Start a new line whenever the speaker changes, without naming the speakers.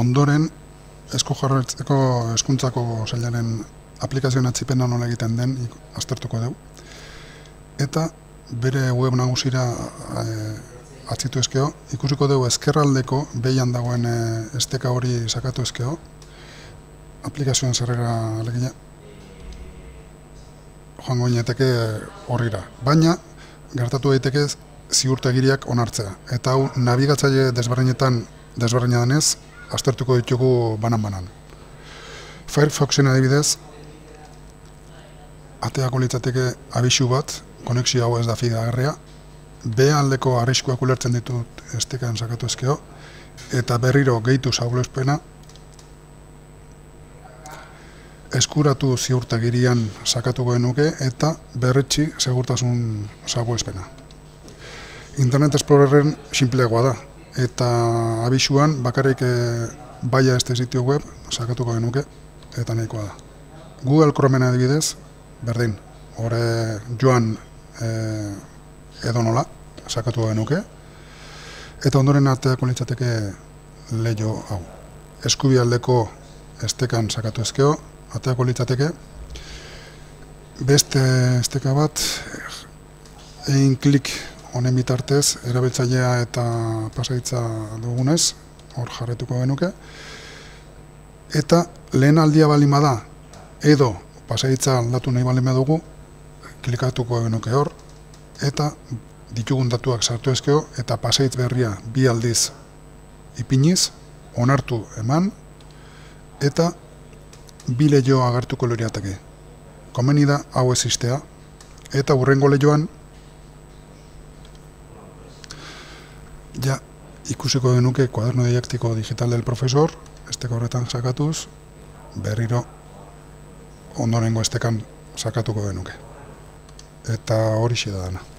ondoren esko jarretzeko eskuntzako zailaren aplikazioen atzipena nola egiten den aztertuko dugu. Eta bere web nagusira e, atzitu ezkeo, ikusiko dugu ezkerraldeko behian dagoen e, esteka hori sakatu ezkeo, aplikazioen zerrera alegina, joango gineteke horrira. Baina, gertatu daiteke ziurtagiriak onartzea. Eta hau nabigatzaile desberdinetan desberdina denez, aztertuko ditugu banan-banan. Firefoxen adibidez, ateako litzateke abisu bat, konexio hau ez da fidagarria, B aldeko arriskuak ulertzen ditut estekan sakatu ezkeo, eta berriro gehitu zaulespena, eskuratu ziurtagirian sakatuko genuke eta berretxi segurtasun salbuespena. Internet Explorerren sinpleagoa da eta abisuan bakarrik e, baia este sitio web sakatuko genuke eta nahikoa da. Google Chromeen adibidez, berdin, hore joan e, edo nola sakatuko genuke eta ondoren arteako litzateke leio hau. Eskubialdeko estekan sakatu ezkeo, ateako litzateke. Beste esteka bat, egin klik honen bitartez, erabiltzailea eta pasaitza dugunez, hor jarretuko genuke. Eta lehen aldia balima da, edo pasaitza aldatu nahi balima dugu, klikatuko genuke hor, eta ditugun datuak sartu ezkeo, eta pasaitz berria bi aldiz ipiniz, onartu eman, eta bi lehio agertuko loriateke. Komeni da hau existea, eta hurrengo lehioan ja ikusiko genuke kuaderno didaktiko digital del profesor, esteka horretan sakatuz, berriro ondorengo estekan sakatuko genuke. Eta hori da dana.